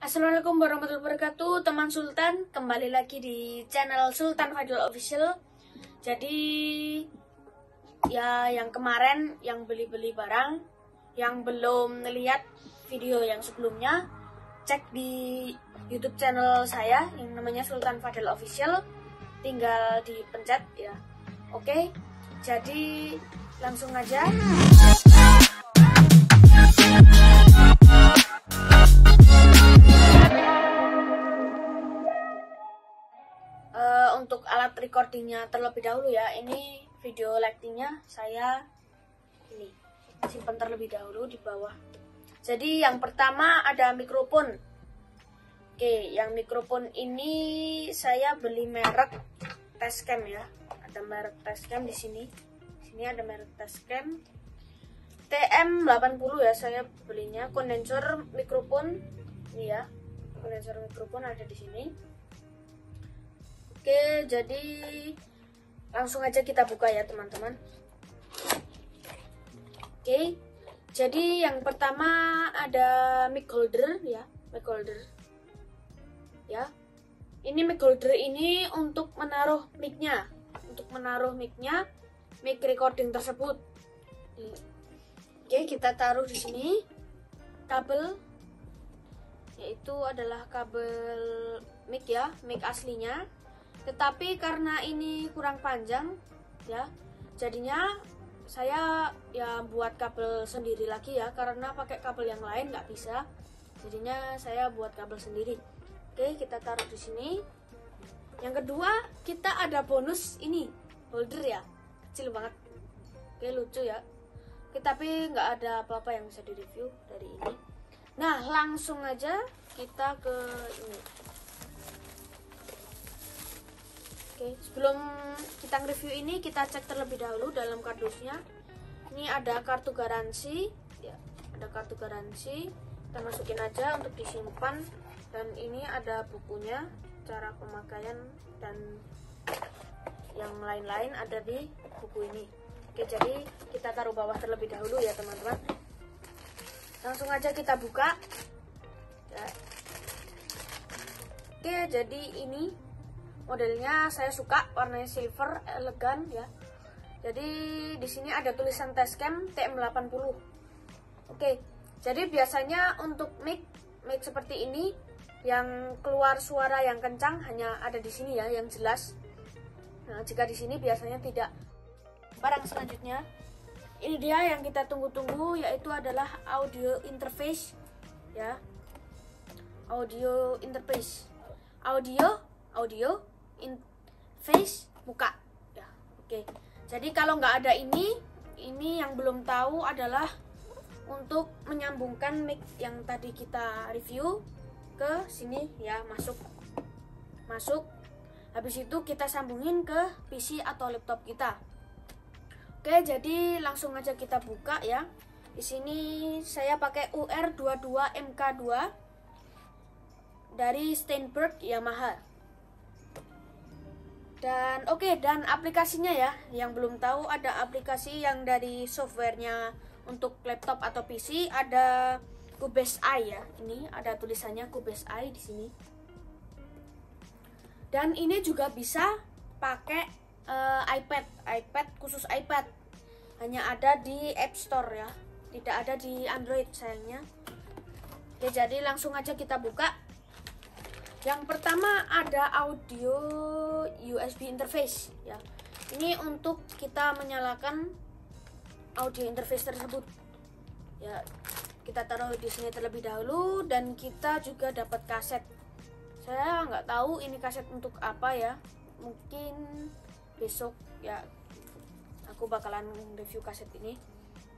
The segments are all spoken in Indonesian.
Assalamualaikum warahmatullahi wabarakatuh. Teman Sultan Kembali lagi di channel Sultan Fadil Official. Jadi Ya yang kemarin Yang beli-beli barang Yang belum lihat video yang sebelumnya Cek di youtube channel saya Yang namanya Sultan Fadil Official. Tinggal dipencet ya. Oke Jadi langsung aja untuk alat recordingnya terlebih dahulu ya. Ini video lightingnya saya ini simpan terlebih dahulu di bawah. Jadi yang pertama ada mikrofon. Oke yang mikrofon ini saya beli merek Tascam ya. Ada merek Tascam di sini. Sini ada merek Tascam. TM80 ya saya belinya. Kondensor mikrofon ini ya. Kondensor mikrofon ada di sini jadi langsung aja kita buka ya teman-teman. Oke, jadi yang pertama ada mic holder ya, mic holder. Ya, ini mic holder ini untuk menaruh micnya, untuk menaruh micnya, mic recording tersebut. Oke, kita taruh di sini. Kabel, yaitu adalah kabel mic ya, mic aslinya tetapi karena ini kurang panjang ya jadinya saya ya buat kabel sendiri lagi ya karena pakai kabel yang lain nggak bisa. Jadinya saya buat kabel sendiri. Oke kita taruh di sini. Yang kedua kita ada bonus ini holder ya. Kecil banget. Oke lucu ya. Oke, tapi nggak ada apa-apa yang bisa direview dari ini. Nah langsung aja kita ke ini Oke, sebelum kita review ini kita cek terlebih dahulu dalam kardusnya. Ini ada kartu garansi, ya, ada kartu garansi. Kita masukin aja untuk disimpan dan ini ada bukunya, cara pemakaian dan yang lain-lain ada di buku ini. Oke, jadi kita taruh bawah terlebih dahulu ya, teman-teman. Langsung aja kita buka. Ya. Oke, jadi ini modelnya saya suka warnanya silver elegan ya. Jadi di sini ada tulisan Tascam TM80 oke jadi biasanya untuk mic mic seperti ini yang keluar suara yang kencang hanya ada di sini ya yang jelas. Nah jika di sini biasanya tidak. Barang selanjutnya ini dia yang kita tunggu-tunggu yaitu adalah audio interface ya. Audio interface. Audio audio in face muka. Ya oke. Jadi kalau nggak ada ini ini yang belum tahu adalah untuk menyambungkan mic yang tadi kita review ke sini. Ya masuk. Masuk. Habis itu kita sambungin ke PC atau laptop kita. Oke jadi langsung aja kita buka ya. Di sini saya pakai UR22 MK2 dari Steinberg Yamaha dan oke okay, dan aplikasinya ya. Yang belum tahu ada aplikasi yang dari softwarenya untuk laptop atau PC ada Cubase i ya. Ini ada tulisannya Cubase i di sini. Dan ini juga bisa pakai uh, iPad. iPad khusus iPad. Hanya ada di App Store ya. Tidak ada di Android sayangnya. Oke jadi langsung aja kita buka yang pertama ada audio USB interface ya. Ini untuk kita menyalakan audio interface tersebut. Ya, kita taruh di sini terlebih dahulu dan kita juga dapat kaset. Saya nggak tahu ini kaset untuk apa ya. Mungkin besok ya aku bakalan review kaset ini.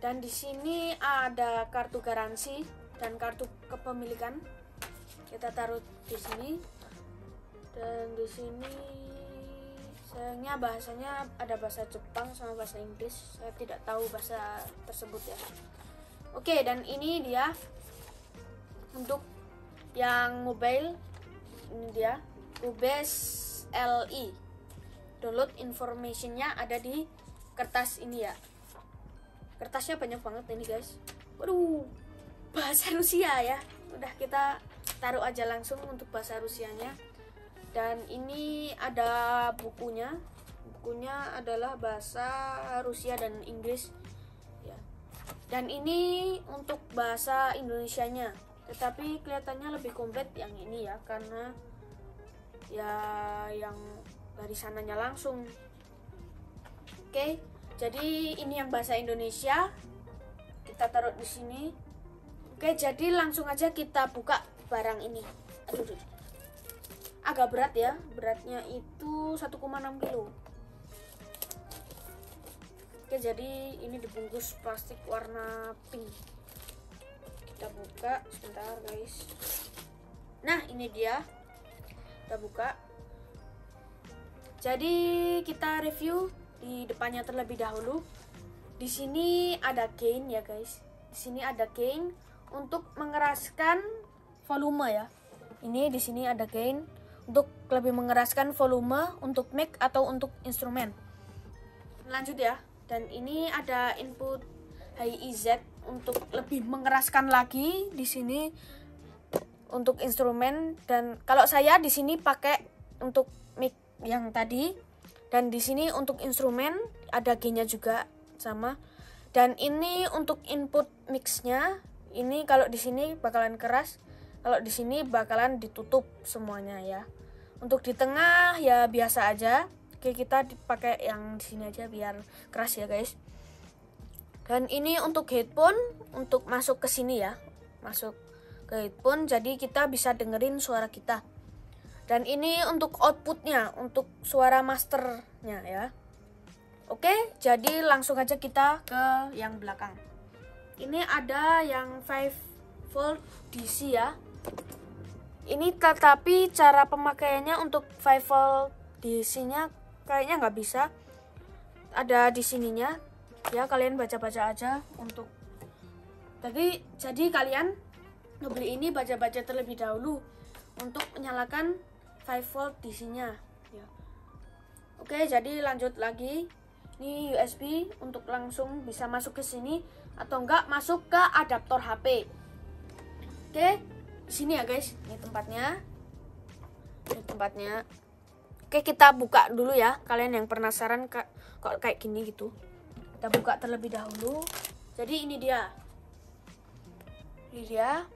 Dan di sini ada kartu garansi dan kartu kepemilikan kita taruh di sini. Dan di sini sayangnya bahasanya ada bahasa Jepang sama bahasa Inggris. Saya tidak tahu bahasa tersebut ya. Oke dan ini dia untuk yang mobile. Ini dia UBS LI download informationnya ada di kertas ini ya. Kertasnya banyak banget ini guys. Waduh bahasa Rusia ya. Udah kita taruh aja langsung untuk bahasa Rusianya. Dan ini ada bukunya. Bukunya adalah bahasa Rusia dan Inggris. Ya. Dan ini untuk bahasa Indonesianya. Tetapi kelihatannya lebih komplit yang ini ya karena ya yang dari sananya langsung. Oke jadi ini yang bahasa Indonesia. Kita taruh di sini. Oke jadi langsung aja kita buka barang ini. Aduh, agak berat ya beratnya itu 1,6 kilo. Oke jadi ini dibungkus plastik warna pink. Kita buka sebentar guys. Nah ini dia. Kita buka. Jadi kita review di depannya terlebih dahulu. Di sini ada gain ya guys. Di sini ada gain untuk mengeraskan volume ya. Ini di sini ada gain untuk lebih mengeraskan volume untuk mic atau untuk instrumen. Lanjut ya. Dan ini ada input HIZ untuk lebih mengeraskan lagi di sini untuk instrumen. Dan kalau saya di sini pakai untuk mic yang tadi. Dan di sini untuk instrumen ada G-nya juga sama. Dan ini untuk input mixnya. Ini kalau di sini bakalan keras kalau di sini bakalan ditutup semuanya ya untuk di tengah ya biasa aja Oke kita dipakai yang di sini aja biar keras ya guys. Dan ini untuk headphone untuk masuk ke sini ya, masuk ke headphone jadi kita bisa dengerin suara kita. Dan ini untuk outputnya, untuk suara masternya ya. Oke, jadi langsung aja kita ke yang belakang. Ini ada yang 5 volt DC ya. Ini tetapi cara pemakaiannya untuk 5 volt DC-nya kayaknya nggak bisa. Ada di sininya. Ya kalian baca-baca aja untuk jadi jadi kalian ngebeli ini baca-baca terlebih dahulu untuk menyalakan 5 volt sininya ya. Oke jadi lanjut lagi. Ini USB untuk langsung bisa masuk ke sini atau enggak masuk ke adaptor HP oke sini ya guys. Ini tempatnya. Ini tempatnya. Oke kita buka dulu ya. Kalian yang penasaran kok kayak gini gitu. Kita buka terlebih dahulu. Jadi ini dia. Ini dia.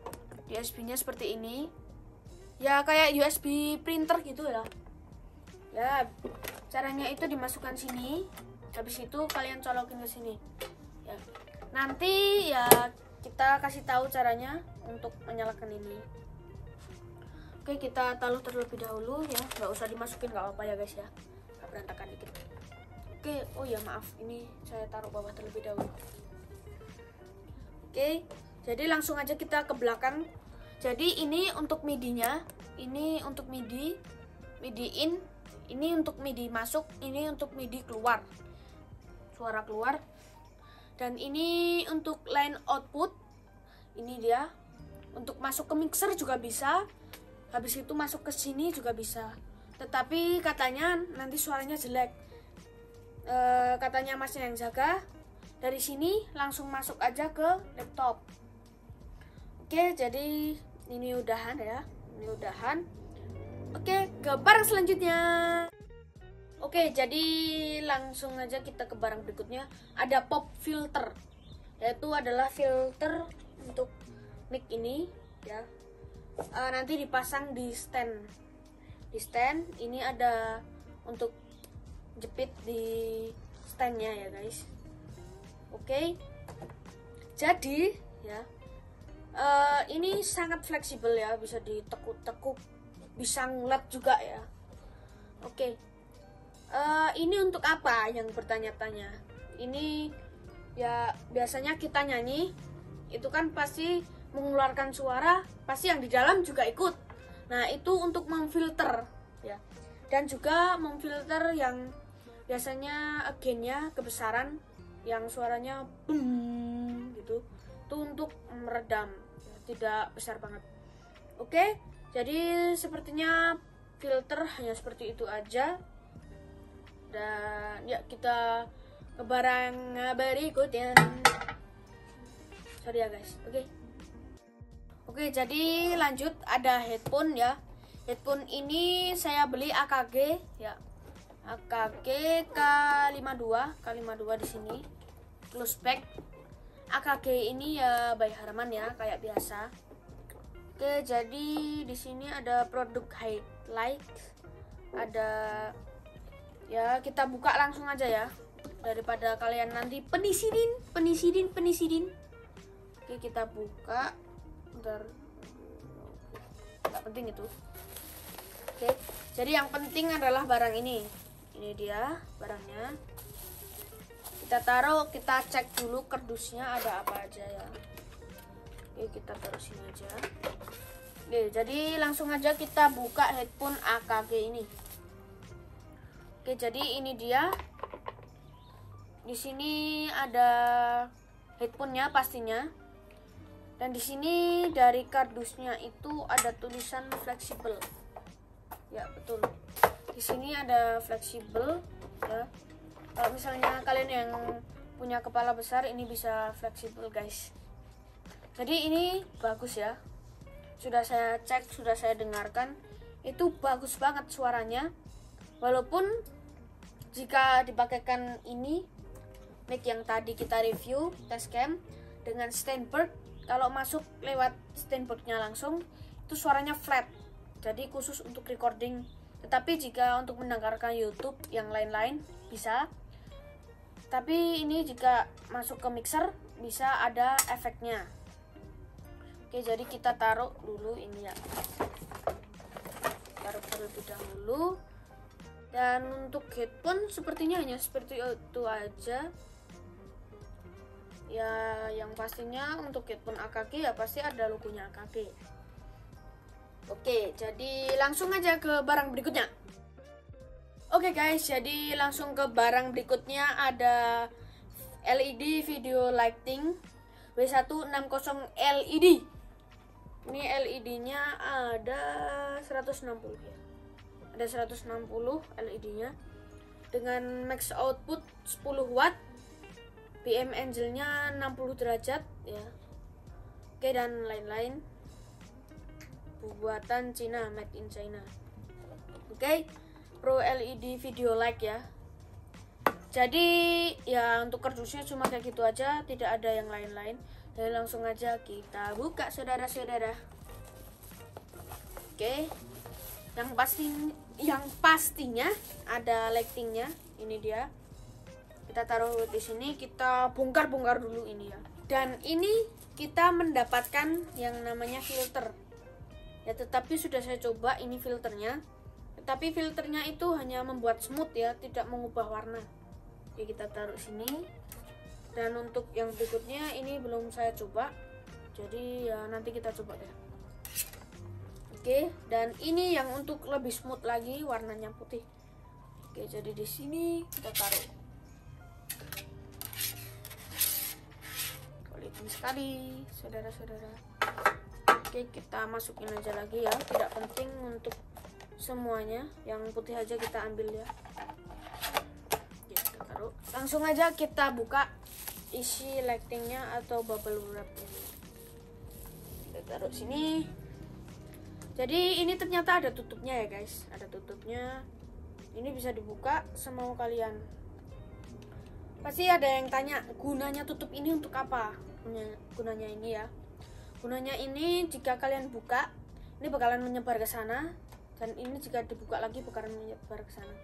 USB nya seperti ini. Ya kayak USB printer gitu ya. Ya caranya itu dimasukkan sini. Habis itu kalian colokin ke sini. Ya. Nanti ya kita kasih tahu caranya untuk menyalakan ini. Oke kita taruh terlebih dahulu ya. Nggak usah dimasukin nggak apa-apa ya guys ya. Nggak berantakan dikit. Oke oh ya maaf. Ini saya taruh bawah terlebih dahulu. Oke jadi langsung aja kita ke belakang. Jadi ini untuk midinya. Ini untuk midi. Midi in ini untuk midi masuk. Ini untuk midi keluar. Suara keluar dan ini untuk line output ini dia. Untuk masuk ke mixer juga bisa habis itu masuk ke sini juga bisa. Tetapi katanya nanti suaranya jelek. E, katanya masnya yang jaga. Dari sini langsung masuk aja ke laptop. Oke jadi ini udahan ya ini udahan. Oke ke barang selanjutnya oke jadi langsung aja kita ke barang berikutnya. Ada pop filter yaitu adalah filter untuk mic ini ya. Uh, nanti dipasang di stand. Di stand ini ada untuk jepit di standnya ya guys. Oke. Jadi ya uh, ini sangat fleksibel ya. Bisa ditekuk-tekuk bisa ngulap juga ya. Oke. Uh, ini untuk apa? Yang bertanya-tanya. Ini ya biasanya kita nyanyi itu kan pasti mengeluarkan suara pasti yang di dalam juga ikut. Nah itu untuk memfilter ya. Dan juga memfilter yang biasanya agennya kebesaran yang suaranya boom gitu. Itu untuk meredam tidak besar banget. Oke? Jadi sepertinya filter hanya seperti itu aja dan ya kita ke barang berikutnya sorry ya guys oke Oke, jadi lanjut ada headphone ya. Headphone ini saya beli AKG ya. AKG K52, K52 di sini. Close pack. AKG ini ya by Harman ya, kayak biasa. Oke, jadi di sini ada produk highlight. Ada ya kita buka langsung aja ya. Daripada kalian nanti penisidin, penisidin, penisidin. Oke, kita buka. Bentar. Nggak penting itu. Oke jadi yang penting adalah barang ini. Ini dia barangnya. Kita taruh kita cek dulu kerdusnya ada apa aja ya. Oke kita taruh sini aja. Oke jadi langsung aja kita buka headphone AKG ini oke jadi ini dia. Di sini ada headphonenya pastinya. Dan di sini dari kardusnya itu ada tulisan fleksibel. Ya betul. Di sini ada fleksibel ya. Kalau misalnya kalian yang punya kepala besar ini bisa fleksibel guys. Jadi ini bagus ya. Sudah saya cek sudah saya dengarkan. Itu bagus banget suaranya. Walaupun jika dipakaikan ini mic yang tadi kita review test cam dengan Steinberg kalau masuk lewat standboardnya langsung itu suaranya flat. Jadi khusus untuk recording. Tetapi jika untuk mendengarkan YouTube yang lain-lain bisa. Tapi ini jika masuk ke mixer bisa ada efeknya. Oke jadi kita taruh dulu ini ya. Taruh terlebih dahulu dan untuk headphone sepertinya hanya seperti itu aja. Ya yang pastinya untuk headphone AKG ya pasti ada logonya AKG oke jadi langsung aja ke barang berikutnya. Oke guys jadi langsung ke barang berikutnya ada LED video lighting W160 LED ini LED nya ada 160 ya ada 160 LED nya dengan max output 10 watt BM Angelnya 60 derajat ya. Oke dan lain-lain. Buatan Cina made in China. Oke Pro LED video light ya. Jadi ya untuk kardusnya cuma kayak gitu aja tidak ada yang lain-lain. Dan langsung aja kita buka saudara-saudara. Oke yang pasti yang pastinya ada lightingnya ini dia. Kita taruh di sini kita bongkar-bongkar dulu ini ya. Dan ini kita mendapatkan yang namanya filter. Ya tetapi sudah saya coba ini filternya. Tetapi filternya itu hanya membuat smooth ya tidak mengubah warna. Oke kita taruh sini. Dan untuk yang berikutnya ini belum saya coba. Jadi ya nanti kita coba ya oke dan ini yang untuk lebih smooth lagi warnanya putih. Oke jadi di sini kita taruh. Penting sekali saudara-saudara. Oke kita masukin aja lagi ya. Tidak penting untuk semuanya. Yang putih aja kita ambil ya. Oke, kita taruh. Langsung aja kita buka isi lightingnya atau bubble wrapnya. Kita taruh sini jadi ini ternyata ada tutupnya ya guys. Ada tutupnya. Ini bisa dibuka semau kalian. Pasti ada yang tanya gunanya tutup ini untuk apa? Gunanya ini ya. Gunanya ini jika kalian buka ini bakalan menyebar ke sana. Dan ini jika dibuka lagi bakalan menyebar ke sana.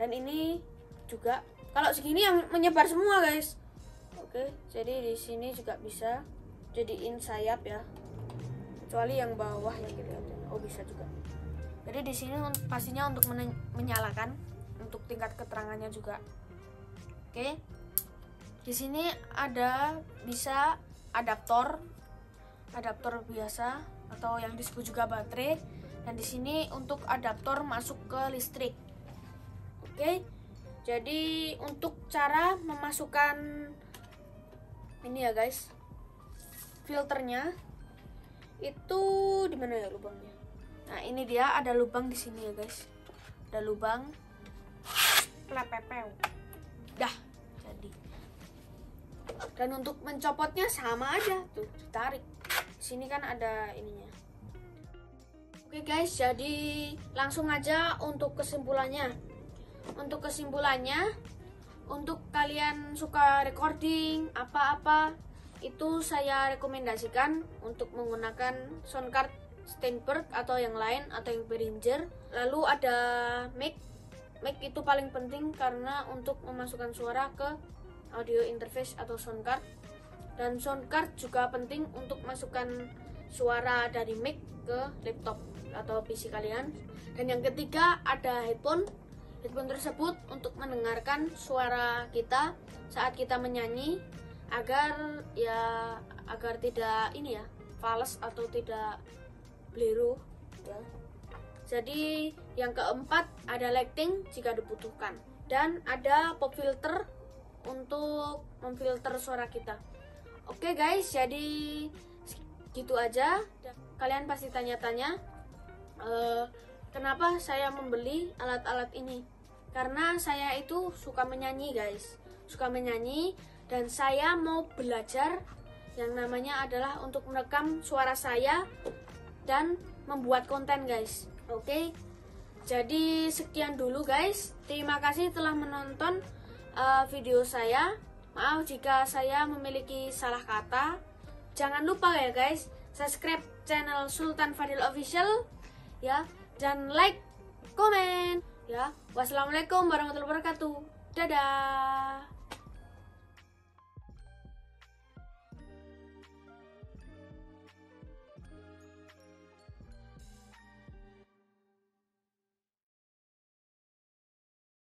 Dan ini juga kalau segini yang menyebar semua guys. Oke jadi di sini juga bisa jadiin sayap ya kecuali yang bawah kita lihat oh bisa juga. Jadi di sini pastinya untuk menyalakan untuk tingkat keterangannya juga. Oke. Di sini ada bisa adaptor adaptor biasa atau yang disebut juga baterai. Dan di sini untuk adaptor masuk ke listrik. Oke. Jadi untuk cara memasukkan ini ya guys filternya itu di mana ya lubangnya? Nah ini dia ada lubang di sini ya guys. Ada lubang. Plepepeu dah dan untuk mencopotnya sama aja tuh ditarik. Sini kan ada ininya. Oke guys jadi langsung aja untuk kesimpulannya. Untuk kesimpulannya untuk kalian suka recording apa-apa itu saya rekomendasikan untuk menggunakan soundcard Steinberg atau yang lain atau yang Behringer. Lalu ada mic. Mic itu paling penting karena untuk memasukkan suara ke audio interface atau soundcard dan soundcard juga penting untuk masukkan suara dari mic ke laptop atau PC kalian. Dan yang ketiga ada headphone. Headphone tersebut untuk mendengarkan suara kita saat kita menyanyi agar ya agar tidak ini ya fals atau tidak beliru ya. Jadi yang keempat ada lighting jika dibutuhkan dan ada pop filter untuk memfilter suara kita. Oke guys, jadi gitu aja. Kalian pasti tanya-tanya uh, kenapa saya membeli alat-alat ini? Karena saya itu suka menyanyi guys, suka menyanyi dan saya mau belajar yang namanya adalah untuk merekam suara saya dan membuat konten guys. Oke. Jadi sekian dulu guys. Terima kasih telah menonton uh, video saya. Maaf jika saya memiliki salah kata. Jangan lupa ya guys, subscribe channel Sultan Fadil Official ya dan like, komen ya. Wassalamualaikum warahmatullahi wabarakatuh. Dadah.